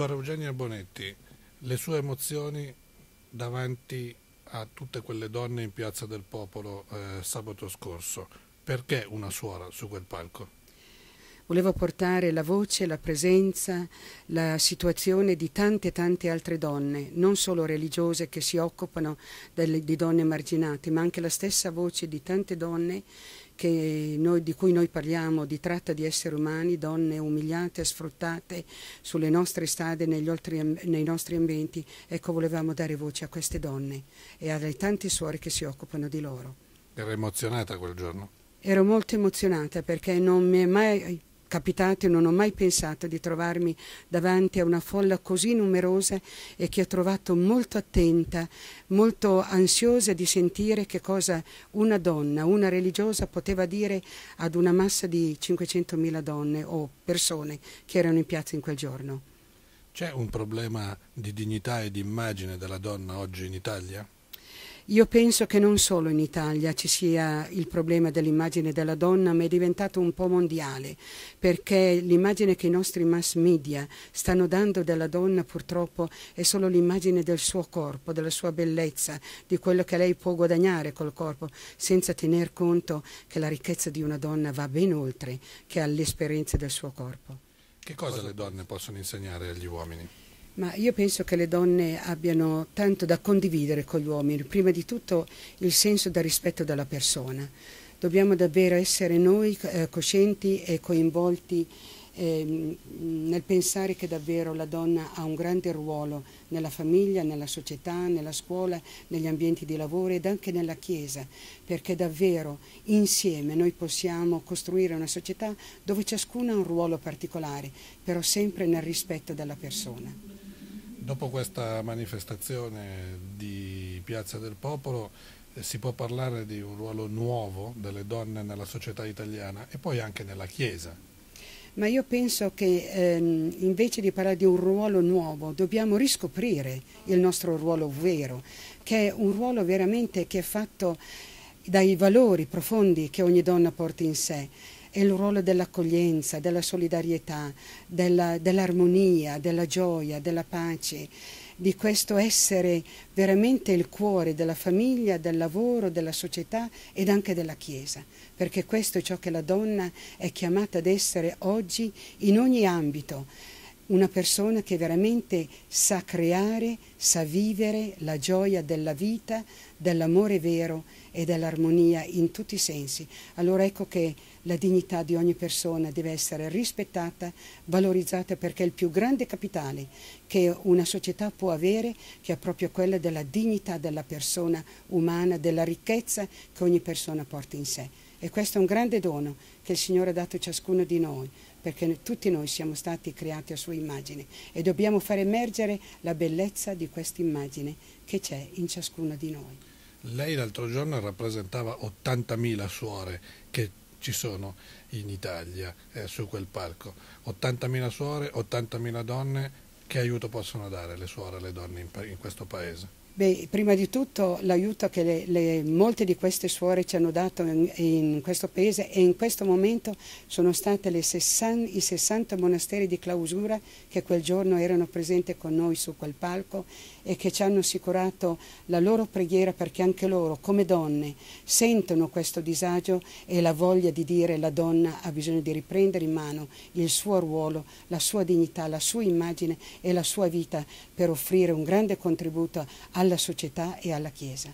Suora Eugenia Bonetti, le sue emozioni davanti a tutte quelle donne in Piazza del Popolo eh, sabato scorso, perché una suora su quel palco? Volevo portare la voce, la presenza, la situazione di tante tante altre donne, non solo religiose che si occupano delle, di donne emarginate, ma anche la stessa voce di tante donne noi, di cui noi parliamo, di tratta di esseri umani, donne umiliate, sfruttate sulle nostre strade, altri, nei nostri ambienti. Ecco, volevamo dare voce a queste donne e alle tante suore che si occupano di loro. Era emozionata quel giorno? Ero molto emozionata perché non mi è mai capitato e non ho mai pensato di trovarmi davanti a una folla così numerosa e che ho trovato molto attenta, molto ansiosa di sentire che cosa una donna, una religiosa poteva dire ad una massa di 500.000 donne o persone che erano in piazza in quel giorno. C'è un problema di dignità e di immagine della donna oggi in Italia? Io penso che non solo in Italia ci sia il problema dell'immagine della donna, ma è diventato un po' mondiale, perché l'immagine che i nostri mass media stanno dando della donna purtroppo è solo l'immagine del suo corpo, della sua bellezza, di quello che lei può guadagnare col corpo, senza tener conto che la ricchezza di una donna va ben oltre che all'esperienza del suo corpo. Che cosa le donne possono insegnare agli uomini? Ma io penso che le donne abbiano tanto da condividere con gli uomini, prima di tutto il senso del rispetto della persona. Dobbiamo davvero essere noi eh, coscienti e coinvolti eh, nel pensare che davvero la donna ha un grande ruolo nella famiglia, nella società, nella scuola, negli ambienti di lavoro ed anche nella Chiesa, perché davvero insieme noi possiamo costruire una società dove ciascuno ha un ruolo particolare, però sempre nel rispetto della persona. Dopo questa manifestazione di Piazza del Popolo eh, si può parlare di un ruolo nuovo delle donne nella società italiana e poi anche nella Chiesa. Ma io penso che ehm, invece di parlare di un ruolo nuovo dobbiamo riscoprire il nostro ruolo vero, che è un ruolo veramente che è fatto dai valori profondi che ogni donna porta in sé è il ruolo dell'accoglienza, della solidarietà, della, dell'armonia, della gioia, della pace, di questo essere veramente il cuore della famiglia, del lavoro, della società ed anche della Chiesa, perché questo è ciò che la donna è chiamata ad essere oggi in ogni ambito una persona che veramente sa creare, sa vivere la gioia della vita, dell'amore vero e dell'armonia in tutti i sensi. Allora ecco che la dignità di ogni persona deve essere rispettata, valorizzata perché è il più grande capitale che una società può avere, che è proprio quella della dignità della persona umana, della ricchezza che ogni persona porta in sé. E questo è un grande dono che il Signore ha dato a ciascuno di noi, perché tutti noi siamo stati creati a sua immagine e dobbiamo far emergere la bellezza di questa immagine che c'è in ciascuno di noi. Lei l'altro giorno rappresentava 80.000 suore che ci sono in Italia eh, su quel palco. 80.000 suore, 80.000 donne, che aiuto possono dare le suore e le donne in, in questo paese? Beh, prima di tutto l'aiuto che le, le, molte di queste suore ci hanno dato in, in, questo paese e in questo momento sono state 60, i 60 monasteri di clausura che quel giorno erano presenti con noi su quel palco e che ci hanno assicurato la loro preghiera perché anche loro come donne sentono questo disagio e la voglia di dire la donna ha bisogno di riprendere in mano il suo ruolo, la sua dignità, la sua immagine e la sua vita per offrire un grande contributo alla società e alla Chiesa.